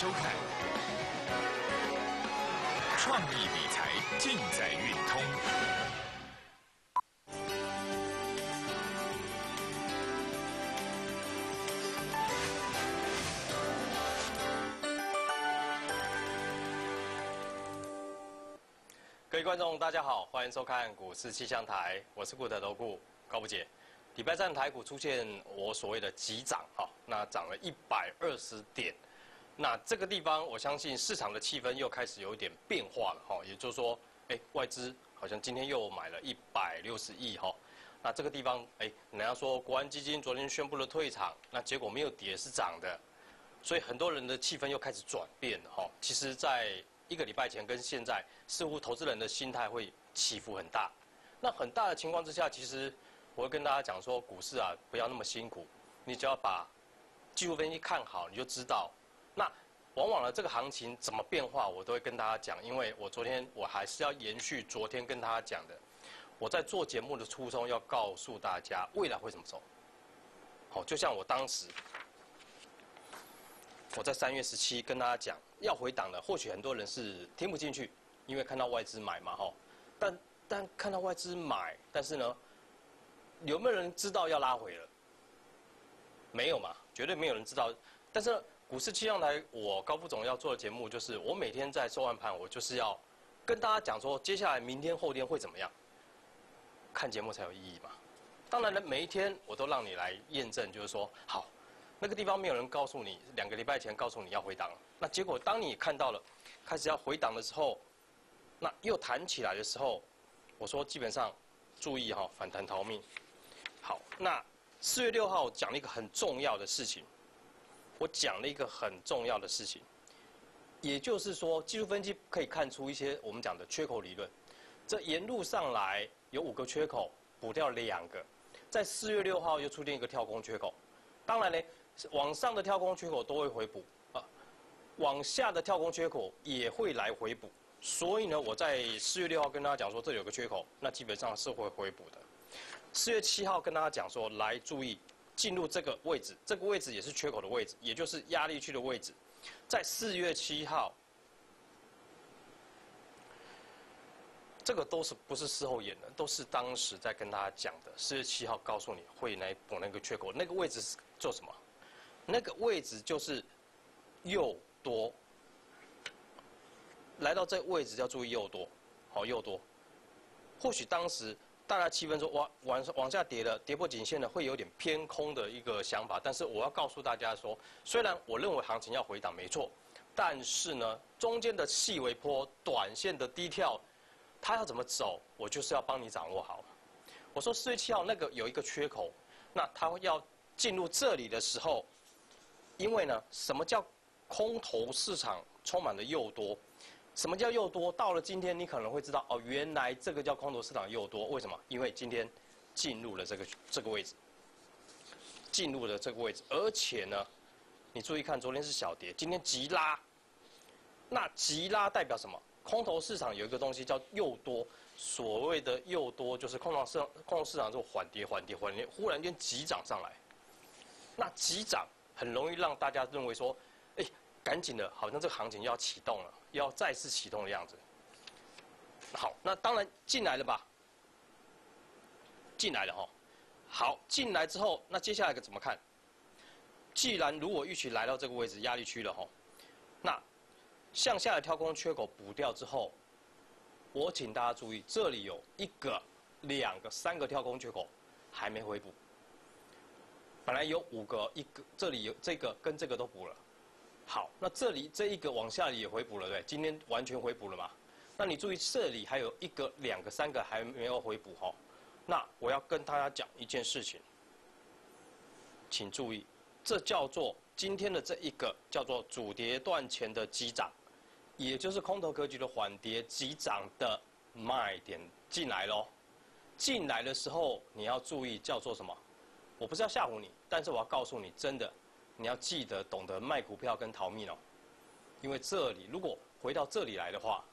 收看。创意理财尽在运通。各位观众，大家好，欢迎收看股市气象台，我是顾德投顾高不姐。礼拜三台股出现我所谓的急涨，哈，那涨了一百二十点。那这个地方，我相信市场的气氛又开始有一点变化了，哈，也就是说，哎，外资好像今天又买了一百六十亿，哈。那这个地方，哎，人家说国安基金昨天宣布了退场，那结果没有跌是涨的，所以很多人的气氛又开始转变了，哈。其实，在一个礼拜前跟现在，似乎投资人的心态会起伏很大。那很大的情况之下，其实。我会跟大家讲说，股市啊，不要那么辛苦，你只要把技术分析看好，你就知道。那往往呢，这个行情怎么变化，我都会跟大家讲。因为我昨天我还是要延续昨天跟大家讲的，我在做节目的初衷要告诉大家未来会怎么走。好，就像我当时我在三月十七跟大家讲要回档了，或许很多人是听不进去，因为看到外资买嘛，哈。但但看到外资买，但是呢？有没有人知道要拉回了？没有嘛，绝对没有人知道。但是股市气象台，我高副总要做的节目就是，我每天在收完盘，我就是要跟大家讲说，接下来明天后天会怎么样？看节目才有意义嘛。当然了，每一天我都让你来验证，就是说，好，那个地方没有人告诉你，两个礼拜前告诉你要回档，那结果当你看到了开始要回档的时候，那又弹起来的时候，我说基本上注意哈，反弹逃命。好，那四月六号讲了一个很重要的事情，我讲了一个很重要的事情，也就是说，技术分析可以看出一些我们讲的缺口理论。这沿路上来有五个缺口，补掉两个，在四月六号又出现一个跳空缺口。当然呢，往上的跳空缺口都会回补啊，往下的跳空缺口也会来回补。所以呢，我在四月六号跟大家讲说，这有个缺口，那基本上是会回补的。四月七号跟大家讲说，来注意进入这个位置，这个位置也是缺口的位置，也就是压力区的位置。在四月七号，这个都是不是事后演的，都是当时在跟大家讲的。四月七号告诉你会来补那个缺口，那个位置是做什么？那个位置就是又多，来到这位置要注意又多，好又多。或许当时。大概气氛说往往往下跌的，跌破颈线的，会有点偏空的一个想法。但是我要告诉大家说，虽然我认为行情要回档没错，但是呢，中间的细微波、短线的低跳，它要怎么走，我就是要帮你掌握好。我说四月七号那个有一个缺口，那它要进入这里的时候，因为呢，什么叫空头市场充满了诱多？什么叫又多？到了今天，你可能会知道哦，原来这个叫空头市场又多。为什么？因为今天进入了这个这个位置，进入了这个位置，而且呢，你注意看，昨天是小跌，今天急拉。那急拉代表什么？空头市场有一个东西叫又多，所谓的又多就是空头市场，空头市场就缓跌、缓跌、缓跌，忽然间急涨上来。那急涨很容易让大家认为说，赶紧的，好像这个行情要启动了，要再次启动的样子。好，那当然进来了吧？进来了哈。好，进来之后，那接下来该怎么看？既然如果预期来到这个位置压力区了哈，那向下的跳空缺口补掉之后，我请大家注意，这里有一个、两个、三个跳空缺口还没回补。本来有五个，一个这里有这个跟这个都补了。好，那这里这一个往下也回补了，对，今天完全回补了嘛？那你注意这里还有一个、两个、三个还没有回补哈。那我要跟大家讲一件事情，请注意，这叫做今天的这一个叫做主跌段前的急涨，也就是空头格局的缓跌急涨的卖点进来喽。进来的时候你要注意叫做什么？我不是要吓唬你，但是我要告诉你真的。你要记得懂得卖股票跟逃命哦，因为这里如果回到这里来的话，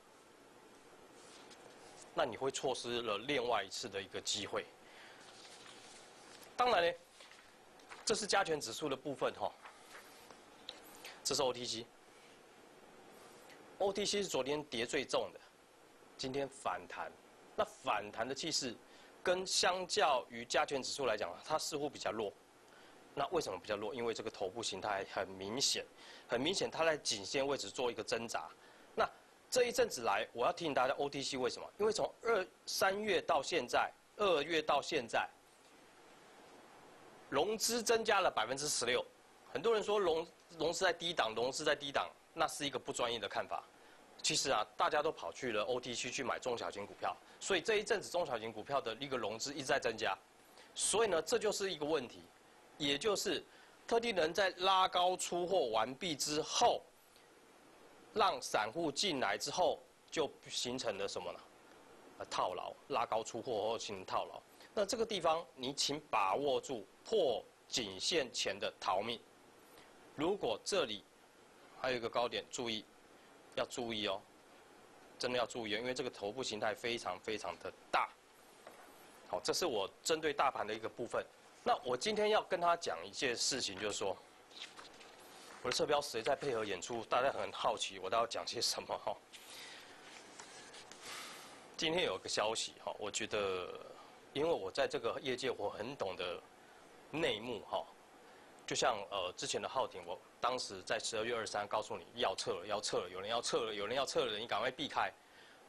那你会错失了另外一次的一个机会。当然呢，这是加权指数的部分哈，这是 OTC，OTC 是昨天跌最重的，今天反弹，那反弹的气势，跟相较于加权指数来讲，它似乎比较弱。那为什么比较弱？因为这个头部形态很明显，很明显它在颈线位置做一个挣扎。那这一阵子来，我要提醒大家，OTC 为什么？因为从二三月到现在，二月到现在，融资增加了百分之十六。很多人说融融资在低档，融资在低档，那是一个不专业的看法。其实啊，大家都跑去了 OTC 去买中小型股票，所以这一阵子中小型股票的一个融资一直在增加。所以呢，这就是一个问题。也就是特定人在拉高出货完毕之后，让散户进来之后，就形成了什么呢？呃，套牢，拉高出货后形成套牢。那这个地方，你请把握住破颈线前的逃命。如果这里还有一个高点，注意，要注意哦，真的要注意，因为这个头部形态非常非常的大。好，这是我针对大盘的一个部分。那我今天要跟他讲一件事情，就是说，我的车标谁在配合演出？大家很好奇，我都要讲些什么哈？今天有个消息哈，我觉得，因为我在这个业界，我很懂得内幕哈。就像呃之前的浩鼎，我当时在十二月二十三告诉你要撤了，要撤了，有人要撤了，有人要撤了，你赶快避开。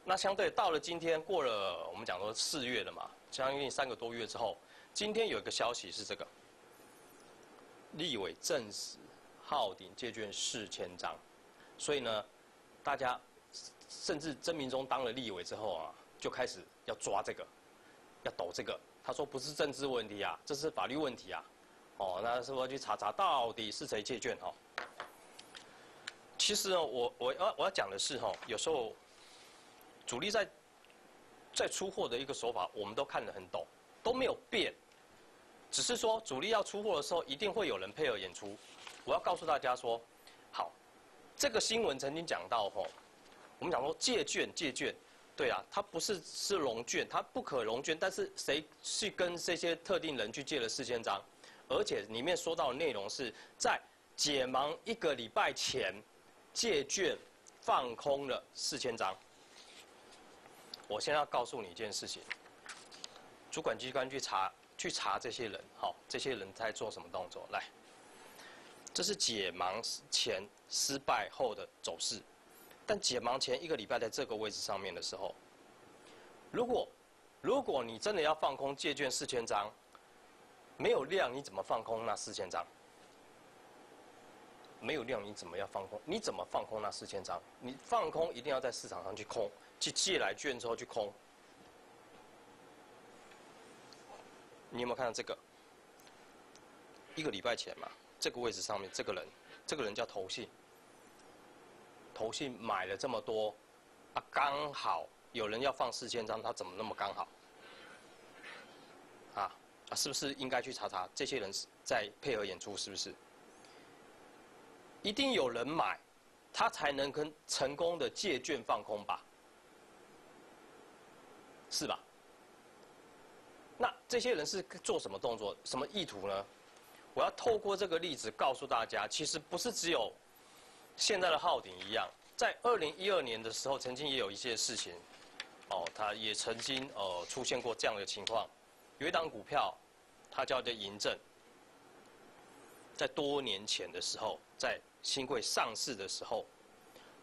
那相对到了今天，过了我们讲说四月了嘛，将近三个多月之后。今天有一个消息是这个，立委证实浩鼎借券四千张，所以呢，大家甚至曾明忠当了立委之后啊，就开始要抓这个，要抖这个。他说不是政治问题啊，这是法律问题啊。哦，那是不是去查查到底是谁借券哈？其实呢，我我要我要讲的是哈，有时候主力在在出货的一个手法，我们都看得很懂，都没有变。只是说主力要出货的时候，一定会有人配合演出。我要告诉大家说，好，这个新闻曾经讲到吼，我们讲说借券借券，对啊，它不是是融券，它不可融券，但是谁去跟这些特定人去借了四千张，而且里面说到的内容是在解盲一个礼拜前，借券放空了四千张。我现在要告诉你一件事情，主管机关去查。去查这些人，好，这些人在做什么动作？来，这是解盲前失败后的走势，但解盲前一个礼拜在这个位置上面的时候，如果如果你真的要放空借券四千张，没有量你怎么放空那四千张？没有量你怎么要放空？你怎么放空那四千张？你放空一定要在市场上去空，去借来券之后去空。你有没有看到这个？一个礼拜前嘛，这个位置上面这个人，这个人叫投信。投信买了这么多，啊，刚好有人要放四千张，他怎么那么刚好？啊啊，是不是应该去查查这些人在配合演出？是不是？一定有人买，他才能跟成功的借券放空吧？是吧？这些人是做什么动作、什么意图呢？我要透过这个例子告诉大家，其实不是只有现在的浩鼎一样，在二零一二年的时候，曾经也有一些事情，哦，他也曾经呃出现过这样的情况。有一档股票，它叫做银正，在多年前的时候，在新贵上市的时候，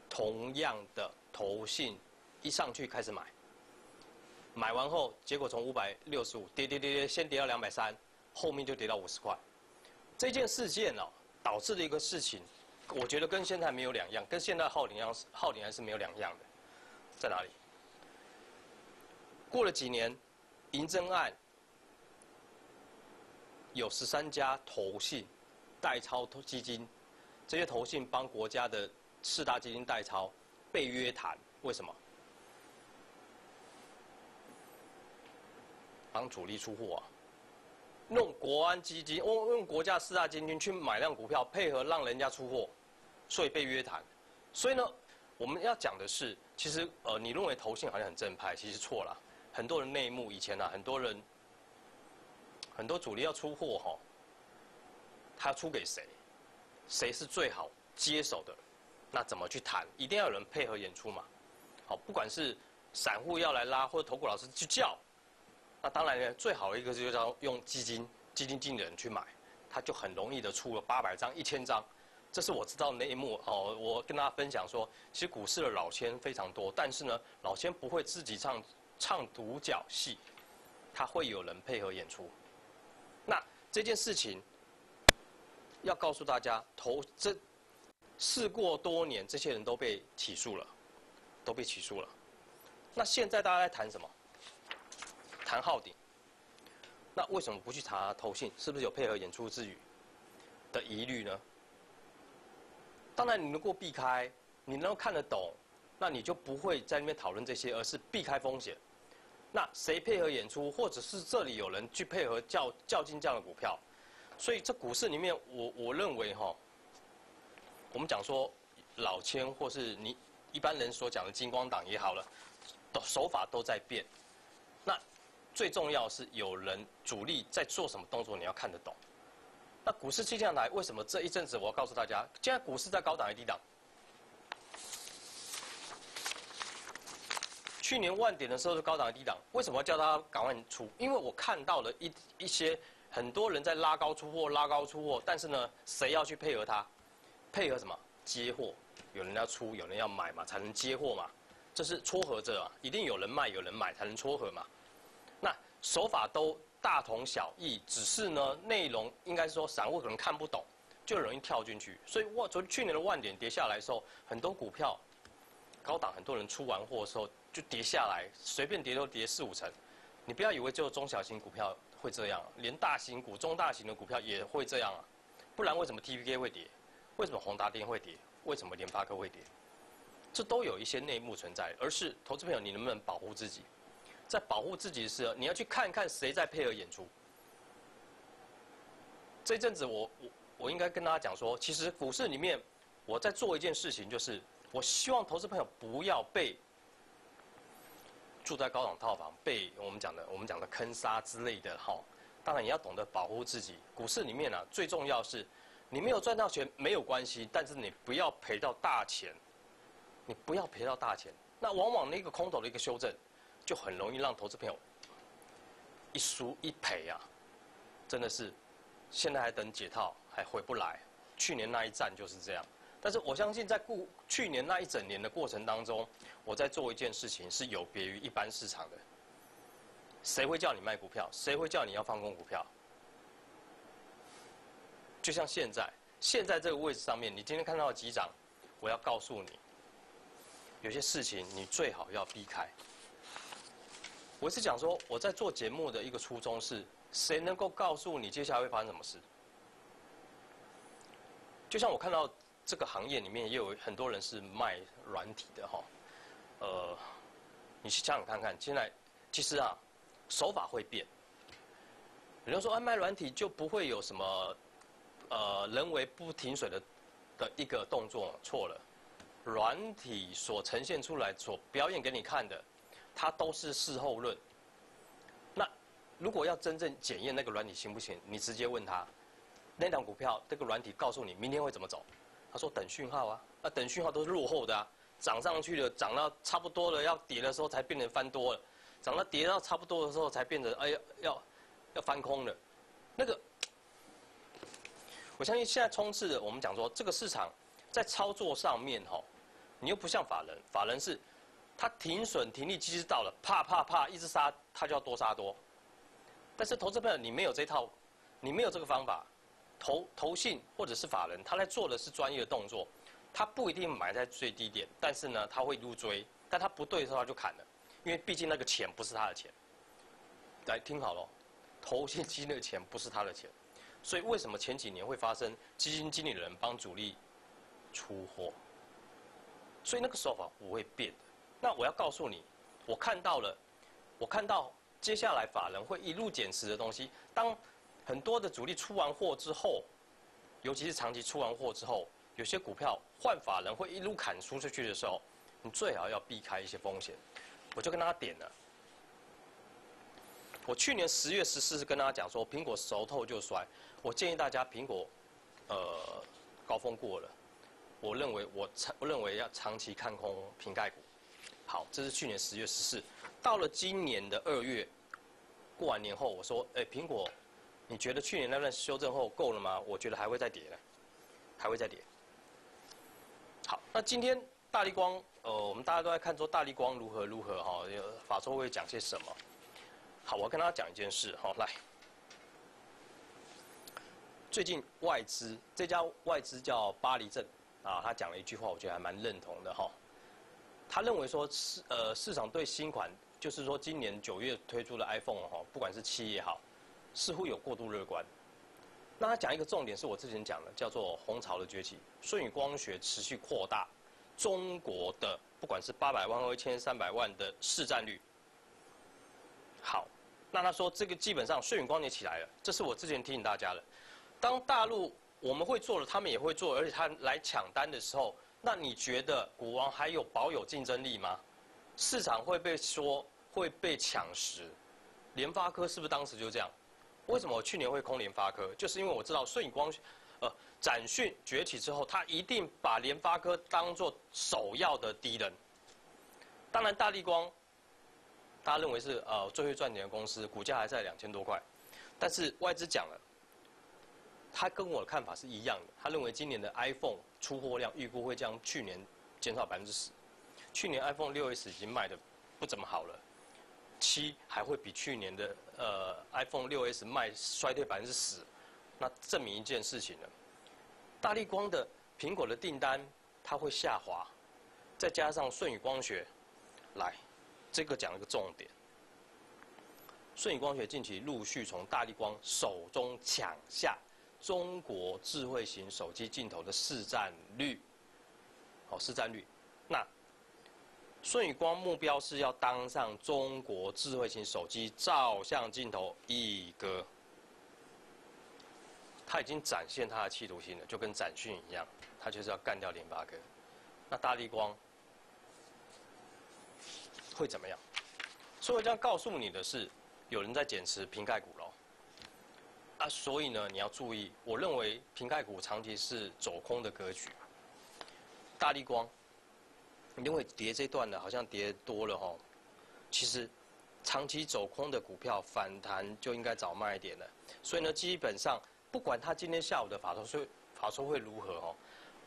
同样的投信一上去开始买。买完后，结果从五百六十五跌跌跌跌，先跌到两百三，后面就跌到五十块。这件事件哦，导致的一个事情，我觉得跟现在没有两样，跟现在浩鼎一样，浩鼎还是没有两样的。在哪里？过了几年，银针案有十三家投信代抄投基金，这些投信帮国家的四大基金代抄，被约谈，为什么？帮主力出货啊，用国安基金，用用国家四大基金去买辆股票，配合让人家出货，所以被约谈。所以呢，我们要讲的是，其实呃，你认为投信好像很正派，其实错了。很多人内幕以前呢，很多人很多主力要出货哈，他出给谁？谁是最好接手的？那怎么去谈？一定要有人配合演出嘛。好，不管是散户要来拉，或者投股老师去叫，那当然呢，最好的一个就是要用基金、基金经理人去买，他就很容易的出了八百张、一千张。这是我知道那一幕哦。我跟大家分享说，其实股市的老千非常多，但是呢，老千不会自己唱唱独角戏，他会有人配合演出。那这件事情要告诉大家，投这事过多年，这些人都被起诉了，都被起诉了。那现在大家在谈什么？谈浩鼎。那为什么不去查投信？是不是有配合演出之余的疑虑呢？当然，你能够避开，你能够看得懂，那你就不会在那边讨论这些，而是避开风险。那谁配合演出，或者是这里有人去配合较较劲这样的股票？所以这股市里面，我我认为哈，我们讲说老千或是你一般人所讲的金光党也好了。的手法都在变，最重要是有人主力在做什么动作，你要看得懂。那股市气象来为什么这一阵子我要告诉大家，现在股市在高档还是低档？去年万点的时候是高档低档？为什么叫他赶快出？因为我看到了一一些很多人在拉高出货，拉高出货，但是呢，谁要去配合他？配合什么？接货，有人要出，有人要买嘛，才能接货嘛。这是撮合着啊，一定有人卖有人买才能撮合嘛。手法都大同小异，只是呢内容应该是说散户可能看不懂，就容易跳进去。所以我从去年的万点跌下来的时候，很多股票高档很多人出完货的时候就跌下来，随便跌都跌四五成。你不要以为只有中小型股票会这样，连大型股、中大型的股票也会这样啊。不然为什么 T P K 会跌？为什么宏达电会跌？为什么联发科会跌？这都有一些内幕存在，而是投资朋友，你能不能保护自己？在保护自己的时候，你要去看看谁在配合演出。这阵子，我我我应该跟大家讲说，其实股市里面，我在做一件事情，就是我希望投资朋友不要被住在高档套房，被我们讲的我们讲的坑杀之类的哈。当然，也要懂得保护自己。股市里面呢，最重要是，你没有赚到钱没有关系，但是你不要赔到大钱。你不要赔到大钱，那往往那个空头的一个修正，就很容易让投资朋友一输一赔啊，真的是，现在还等解套还回不来，去年那一战就是这样。但是我相信在过去年那一整年的过程当中，我在做一件事情是有别于一般市场的。谁会叫你卖股票？谁会叫你要放空股票？就像现在，现在这个位置上面，你今天看到的急涨，我要告诉你。有些事情你最好要避开。我是讲说，我在做节目的一个初衷是，谁能够告诉你接下来会发生什么事？就像我看到这个行业里面也有很多人是卖软体的哈，呃，你去想想看看，现在其实啊，手法会变。有人说，啊，卖软体就不会有什么呃人为不停水的的一个动作，错了。软体所呈现出来、所表演给你看的，它都是事后论。那如果要真正检验那个软体行不行，你直接问他，那档股票这个软体告诉你明天会怎么走，他说等讯号啊，那等讯号都是落后的啊，涨上去了，涨到差不多了要跌的时候才变成翻多了，涨到跌到差不多的时候才变成哎呀要要翻空了，那个我相信现在充斥的我们讲说这个市场在操作上面哈。你又不像法人，法人是，他停损停利机制到了，怕怕怕，一直杀，他就要多杀多。但是投资朋友，你没有这套，你没有这个方法，投投信或者是法人，他来做的是专业的动作，他不一定买在最低点，但是呢，他会入追，但他不对的话就砍了，因为毕竟那个钱不是他的钱。来听好了，投信基金的钱不是他的钱，所以为什么前几年会发生基金经理人帮主力出货？所以那个手法不会变。那我要告诉你，我看到了，我看到接下来法人会一路减持的东西。当很多的主力出完货之后，尤其是长期出完货之后，有些股票换法人会一路砍出出去的时候，你最好要避开一些风险。我就跟大家点了。我去年十月十四是跟大家讲说，苹果熟透就摔。我建议大家，苹果，呃，高峰过了。我认为我长我认为要长期看空瓶盖股。好，这是去年十月十四，到了今年的二月，过完年后，我说，哎，苹果，你觉得去年那段修正后够了吗？我觉得还会再跌呢，还会再跌。好，那今天大力光，呃，我们大家都在看说大力光如何如何哈，法说会讲些什么？好，我要跟大家讲一件事哈，来，最近外资这家外资叫巴黎镇啊，他讲了一句话，我觉得还蛮认同的哈。他认为说市呃市场对新款，就是说今年九月推出的 iPhone 哈，不管是七也好，似乎有过度乐观。那他讲一个重点是我之前讲的，叫做红潮的崛起，舜宇光学持续扩大中国的不管是八百万或一千三百万的市占率。好，那他说这个基本上舜宇光学起来了，这是我之前提醒大家的。当大陆我们会做了，他们也会做，而且他来抢单的时候。那你觉得股王还有保有竞争力吗？市场会被说会被抢食，联发科是不是当时就这样？为什么我去年会空联发科？就是因为我知道顺影光，呃，展讯崛起之后，他一定把联发科当做首要的敌人。当然，大力光，大家认为是呃最会赚钱的公司，股价还在两千多块，但是外资讲了。他跟我的看法是一样的，他认为今年的 iPhone 出货量预估会将去年减少百分之十，去年 iPhone 六 S 已经卖的不怎么好了，七还会比去年的呃 iPhone 六 S 卖衰退百分之十，那证明一件事情了，大力光的苹果的订单它会下滑，再加上舜宇光学，来，这个讲了个重点，舜宇光学近期陆续从大力光手中抢下。中国智慧型手机镜头的市占率，好市占率。那舜宇光目标是要当上中国智慧型手机照相镜头一哥，他已经展现他的企图心了，就跟展讯一样，他就是要干掉联发科。那大力光会怎么样？所以我将告诉你的是，有人在减持瓶盖股了。啊，所以呢，你要注意，我认为瓶盖股长期是走空的格局。大力光，因为跌这段的，好像跌多了哦。其实，长期走空的股票反弹就应该早卖一点了。所以呢，基本上不管他今天下午的法说会法说会如何哦，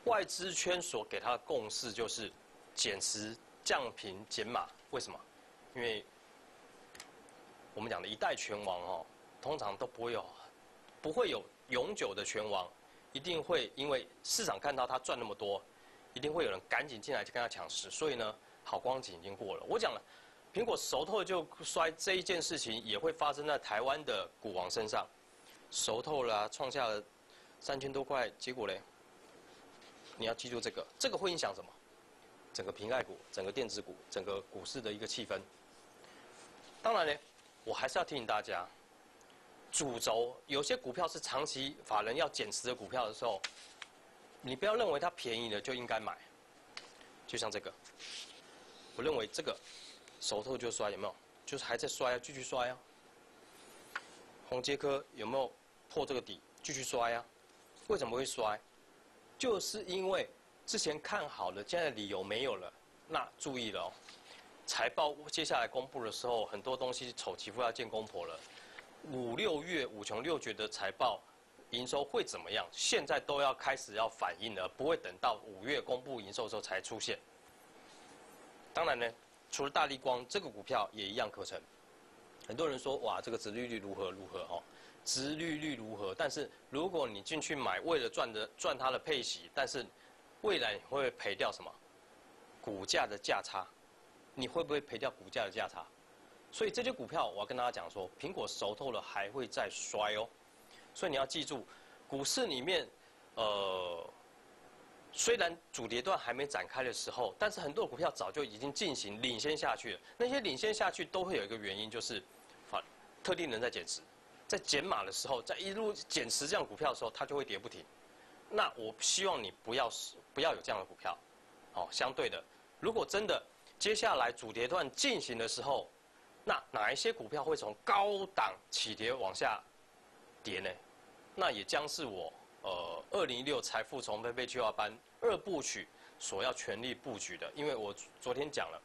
外资圈所给他的共识就是减持、降频、减码。为什么？因为我们讲的一代拳王哦，通常都不会有。不会有永久的拳王，一定会因为市场看到他赚那么多，一定会有人赶紧进来去跟他抢食。所以呢，好光景已经过了。我讲了，苹果熟透就摔这一件事情也会发生在台湾的股王身上，熟透了，创下了三千多块，结果嘞，你要记住这个，这个会影响什么？整个瓶盖股、整个电子股、整个股市的一个气氛。当然呢，我还是要提醒大家。主轴有些股票是长期法人要减持的股票的时候，你不要认为它便宜了就应该买。就像这个，我认为这个手头就摔有没有？就是还在摔啊，继续摔啊。红杰科有没有破这个底？继续摔啊。为什么会摔？就是因为之前看好了，现在理由没有了。那注意了哦，财报接下来公布的时候，很多东西丑媳妇要见公婆了。五六月五穷六绝的财报营收会怎么样？现在都要开始要反应了，不会等到五月公布营收的时候才出现。当然呢，除了大力光这个股票也一样可成。很多人说哇，这个殖利率如何如何哦，殖利率如何？但是如果你进去买，为了赚的赚它的配息，但是未来你会不会赔掉什么？股价的价差，你会不会赔掉股价的价差？所以这些股票，我要跟大家讲说，苹果熟透了还会再摔哦。所以你要记住，股市里面，呃，虽然主跌段还没展开的时候，但是很多股票早就已经进行领先下去了。那些领先下去都会有一个原因，就是，啊，特定人在减持，在减码的时候，在一路减持这样股票的时候，它就会跌不停。那我希望你不要不要有这样的股票。哦，相对的，如果真的接下来主跌段进行的时候，那哪一些股票会从高档起跌往下跌呢？那也将是我呃二零一六财富重分配计划班二部曲所要全力布局的，因为我昨天讲了，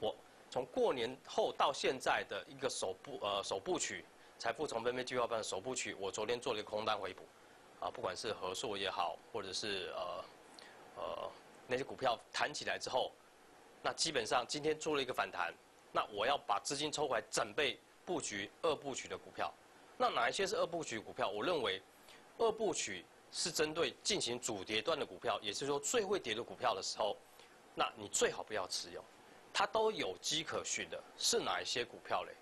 我从过年后到现在的一个首部呃首部曲财富重分配计划班的首部曲，我昨天做了一个空单回补，啊，不管是合硕也好，或者是呃呃那些股票弹起来之后，那基本上今天做了一个反弹，那我要把资金抽回来，准备布局二部曲的股票。那哪一些是二部曲股票？我认为二部曲。是针对进行主跌段的股票，也是说最会跌的股票的时候，那你最好不要持有，它都有迹可循的，是哪一些股票嘞？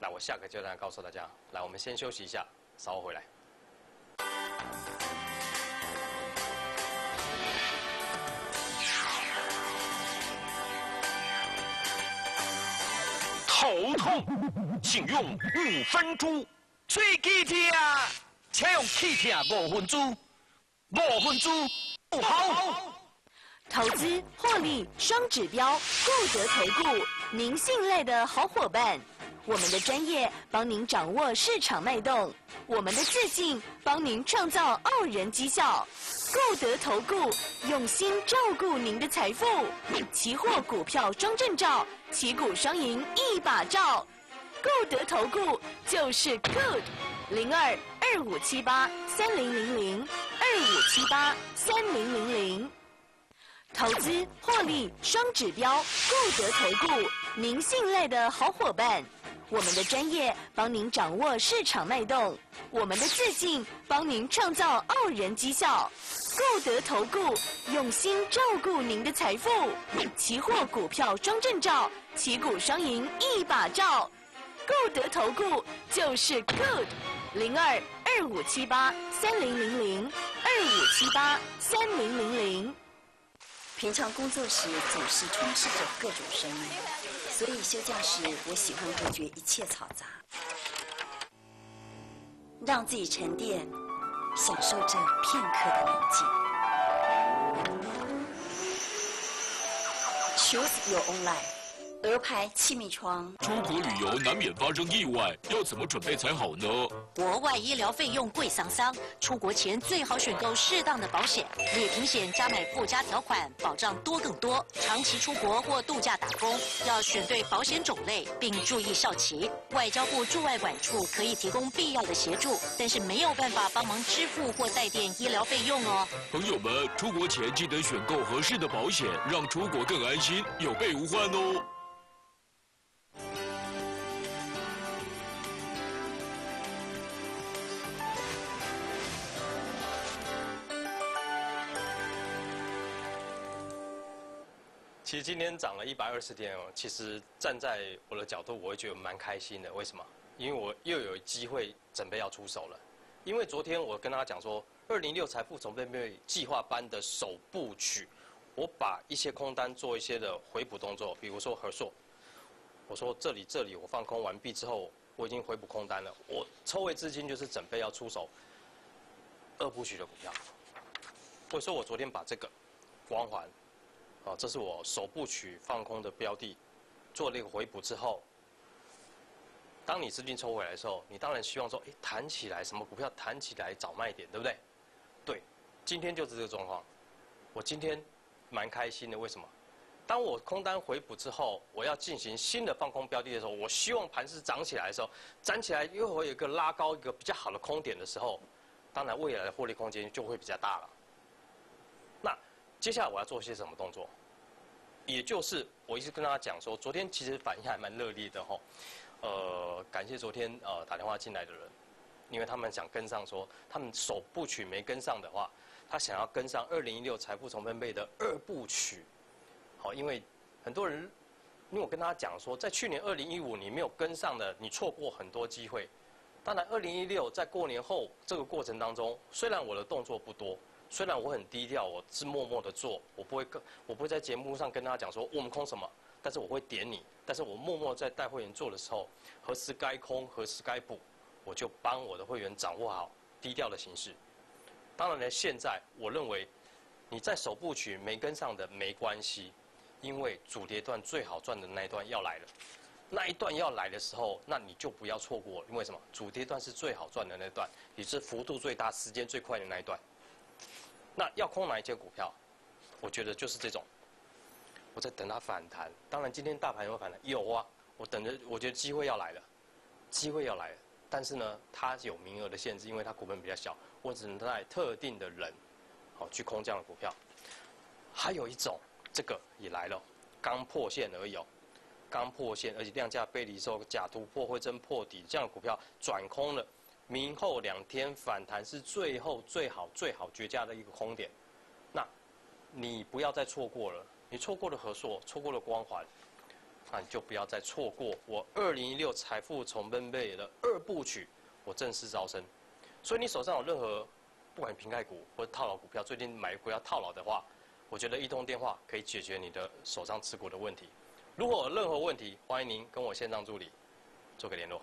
那我下个阶段告诉大家。来，我们先休息一下，稍后回来。头痛，请用五分钟。吹气听。请用气听五分钟，五分钟不好。投资获利双指标，固德投顾，您信赖的好伙伴。我们的专业帮您掌握市场脉动，我们的自信帮您创造傲人绩效。购得投顾用心照顾您的财富，期货股票双证照，旗鼓双赢一把照。购得投顾就是 good，零二。二五七八三零零零，二五七八三零零零，投资获利双指标，固德投顾，您信赖的好伙伴。我们的专业帮您掌握市场脉动，我们的自信帮您创造傲人绩效。购得投顾用心照顾您的财富，期货股票双证照，旗鼓双赢一把照。购得投顾就是 good，零二。二五七八三零零零，二五七八三零零零。平常工作时总是充斥着各种声音，所以休假时我喜欢隔绝一切嘈杂，让自己沉淀，享受这片刻的宁静。Choose your own life。鹅牌气密窗。出国旅游难免发生意外，要怎么准备才好呢？国外医疗费用贵桑桑，出国前最好选购适当的保险，旅行险加买附加条款，保障多更多。长期出国或度假打工，要选对保险种类，并注意效期。外交部驻外管处可以提供必要的协助，但是没有办法帮忙支付或代垫医疗费用哦。朋友们，出国前记得选购合适的保险，让出国更安心，有备无患哦。其实今天涨了一百二十点哦，其实站在我的角度，我会觉得蛮开心的。为什么？因为我又有机会准备要出手了。因为昨天我跟大家讲说，二零六财富总分配计划班的首部曲，我把一些空单做一些的回补动作，比如说合硕，我说这里这里我放空完毕之后，我已经回补空单了，我抽回资金就是准备要出手二部曲的股票。或者说我昨天把这个光环。啊，这是我首部曲放空的标的，做了一个回补之后，当你资金抽回来的时候，你当然希望说，哎，弹起来什么股票弹起来找卖点，对不对？对，今天就是这个状况。我今天蛮开心的，为什么？当我空单回补之后，我要进行新的放空标的的时候，我希望盘势涨起来的时候，涨起来又会有一个拉高一个比较好的空点的时候，当然未来的获利空间就会比较大了。那接下来我要做些什么动作？也就是我一直跟大家讲说，昨天其实反应还蛮热烈的哈，呃，感谢昨天呃打电话进来的人，因为他们想跟上说，他们首部曲没跟上的话，他想要跟上二零一六财富重分配的二部曲，好，因为很多人，因为我跟大家讲说，在去年二零一五你没有跟上的，你错过很多机会，当然二零一六在过年后这个过程当中，虽然我的动作不多。虽然我很低调，我是默默的做，我不会跟，我不会在节目上跟大家讲说我们空什么，但是我会点你，但是我默默在带会员做的时候，何时该空，何时该补，我就帮我的会员掌握好低调的形式。当然呢，现在我认为你在首部曲没跟上的没关系，因为主跌段最好赚的那一段要来了，那一段要来的时候，那你就不要错过，因为什么？主跌段是最好赚的那段，也是幅度最大、时间最快的那一段。那要空哪一些股票？我觉得就是这种，我在等它反弹。当然，今天大盘有反弹，有啊，我等着，我觉得机会要来了，机会要来了。但是呢，它有名额的限制，因为它股本比较小，我只能在特定的人，好去空这样的股票。还有一种，这个也来了，刚破线而已，刚破线，而且量价背离之后假突破会真破底，这样的股票转空了，明后两天反弹是最后最好最好绝佳的一个空点。那，你不要再错过了，你错过了合硕，错过了光环。那你就不要再错过我二零一六财富重分配的二部曲，我正式招生。所以你手上有任何不管平盖股或者套牢股票，最近买股要套牢的话，我觉得一通电话可以解决你的手上持股的问题。如果有任何问题，欢迎您跟我线上助理做个联络。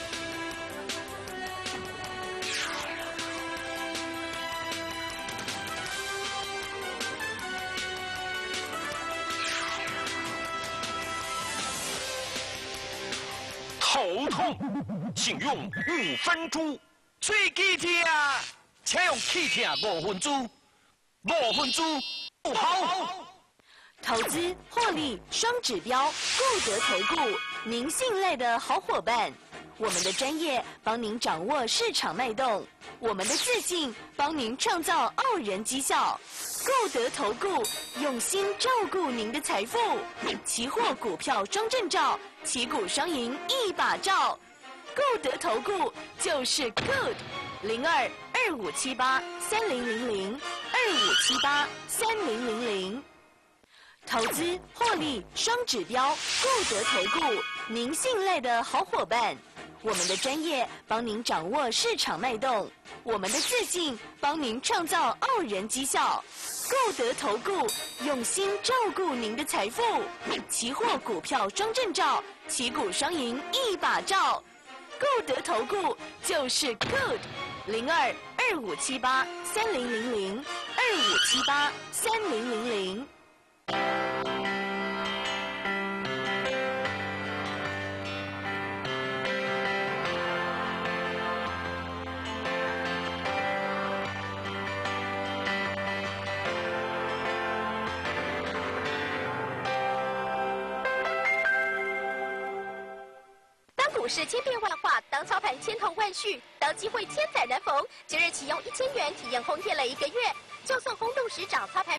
头痛，请用五分猪；喙齿痛，请用气痛五分猪。五分猪不好。投资获利双指标，固德投顾，您信赖的好伙伴。我们的专业帮您掌握市场脉动，我们的自信帮您创造傲人绩效。购得投顾用心照顾您的财富，期货股票双证照，旗鼓双赢一把照。购得投顾就是 good，零二二五七八三零零零二五七八三零零零。投资获利双指标，固得投顾，您信赖的好伙伴。我们的专业帮您掌握市场脉动，我们的自信帮您创造傲人绩效。购得投顾用心照顾您的财富，期货股票双证照，旗鼓双赢一把照。购得投顾就是 good，零二二五七八三零零零二五七八三零零零。市千变万化，当操盘千头万绪，当机会千载难逢，即日起用一千元体验空天雷一个月，就送轰动市长操盘。